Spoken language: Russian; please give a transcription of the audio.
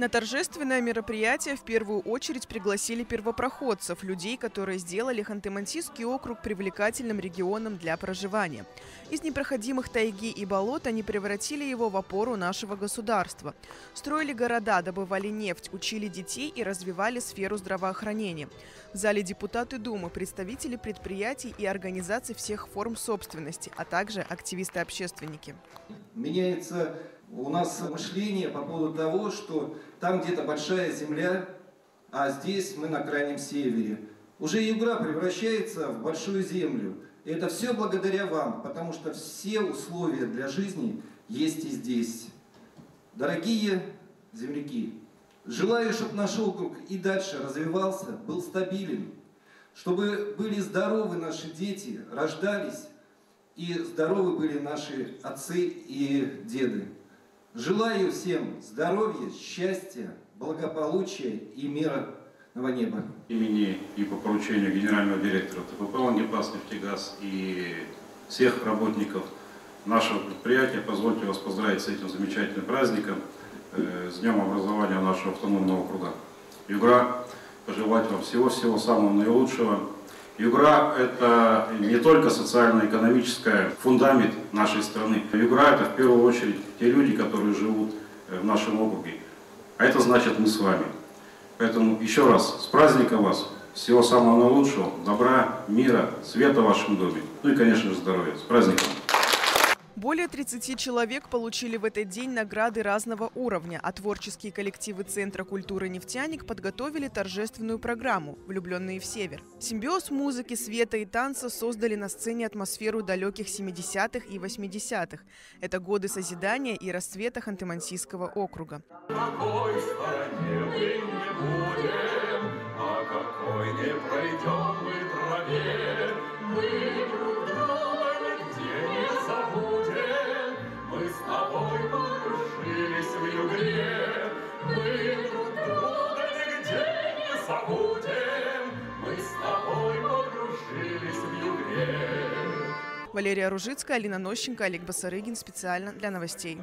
На торжественное мероприятие в первую очередь пригласили первопроходцев, людей, которые сделали Ханты-Мансийский округ привлекательным регионом для проживания. Из непроходимых тайги и болот они превратили его в опору нашего государства. Строили города, добывали нефть, учили детей и развивали сферу здравоохранения. В зале депутаты Думы, представители предприятий и организаций всех форм собственности, а также активисты-общественники. Меняется у нас мышление по поводу того, что там где-то большая земля, а здесь мы на крайнем севере. Уже югра превращается в большую землю. И это все благодаря вам, потому что все условия для жизни есть и здесь. Дорогие земляки, желаю, чтобы наш округ и дальше развивался, был стабилен, чтобы были здоровы наши дети, рождались, и здоровы были наши отцы и деды. Желаю всем здоровья, счастья, благополучия и мира на неба. Имени и по поручению генерального директора ТПП «Лангепас нефтегаз» и всех работников нашего предприятия позвольте вас поздравить с этим замечательным праздником, э, с Днем образования нашего автономного округа. Югра, пожелать вам всего-всего самого наилучшего, Югра – это не только социально-экономический фундамент нашей страны. Югра – это в первую очередь те люди, которые живут э, в нашем округе. А это значит мы с вами. Поэтому еще раз, с праздником вас! Всего самого наилучшего, добра, мира, света в вашем доме. Ну и, конечно же, здоровья. С праздником! Более 30 человек получили в этот день награды разного уровня, а творческие коллективы Центра культуры «Нефтяник» подготовили торжественную программу «Влюбленные в север». Симбиоз музыки, света и танца создали на сцене атмосферу далеких 70-х и 80-х. Это годы созидания и расцвета Ханты-Мансийского округа. А какой не пройдем мы траве, Валерия Ружицкая, Алина Нощенко, Олег Басарыгин. Специально для новостей.